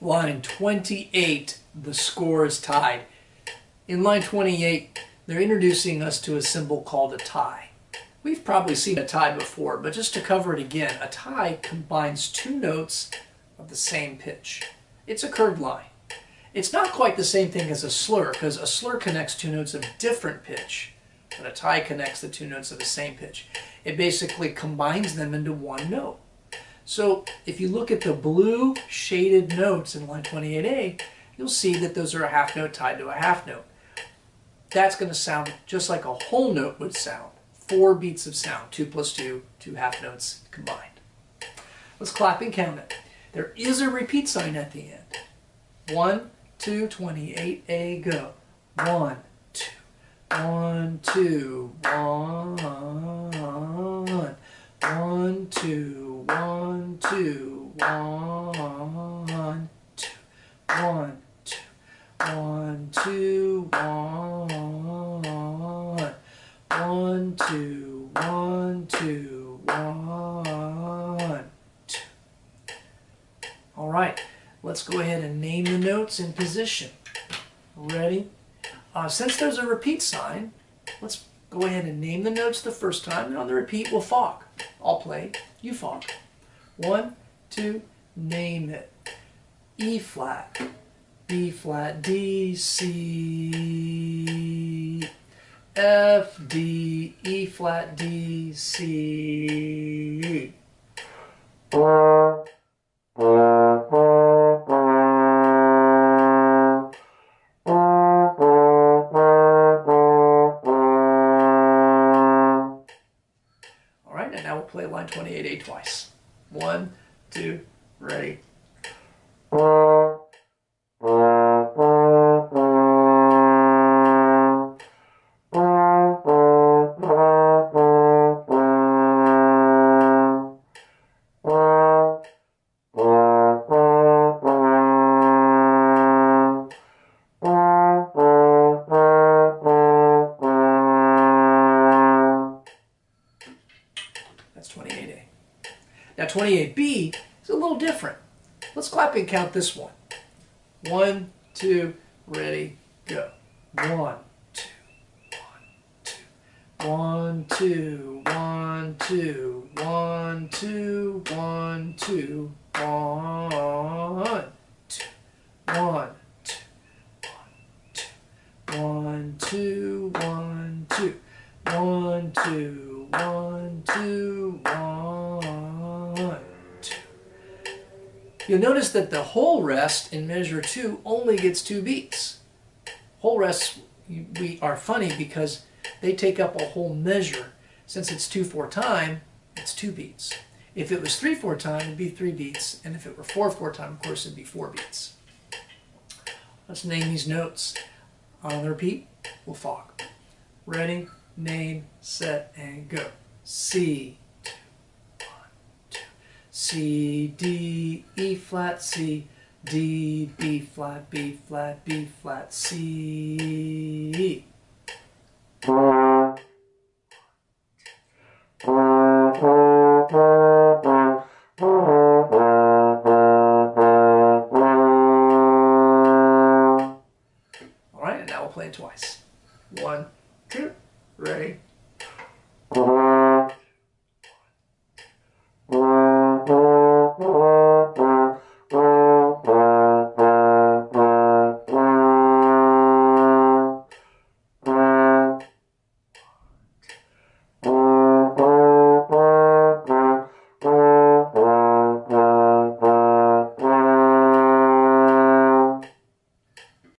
Line 28, the score is tied. In line 28, they're introducing us to a symbol called a tie. We've probably seen a tie before, but just to cover it again, a tie combines two notes of the same pitch. It's a curved line. It's not quite the same thing as a slur, because a slur connects two notes of different pitch, but a tie connects the two notes of the same pitch. It basically combines them into one note. So if you look at the blue shaded notes in line 28A, you'll see that those are a half note tied to a half note. That's going to sound just like a whole note would sound. Four beats of sound, two plus two, two half notes combined. Let's clap and count it. There is a repeat sign at the end. One, two, 28A, go. One, two, one, two, one, one, two, one, two, one, two, one, two, one, two, one, one, two, one, two, one, two. All right, let's go ahead and name the notes in position. Ready? Uh, since there's a repeat sign, let's go ahead and name the notes the first time, and on the repeat we'll fog. I'll play, you fog. One, two, name it. E flat, B flat, D, C, F, D, E flat, D, C. now we'll play line 28A twice. One, two, ready. That's 28A. Now 28B is a little different. Let's clap and count this one. One, two, ready, go. One, two, one, two, one, two, one, two, one, two, one, two, one, two, one, two, one, two, one, two, one, two, one, two. You'll notice that the whole rest in measure two only gets two beats. Whole rests we are funny because they take up a whole measure. Since it's two four time, it's two beats. If it was three four time, it'd be three beats, and if it were four four time, of course, it'd be four beats. Let's name these notes. On the repeat, we'll fog. Ready, name, set, and go. C, two, one, two. C, D, E flat, C, D, B flat, B flat, B flat, C. All right, and now we'll play it twice. Ready? Mm-hmm.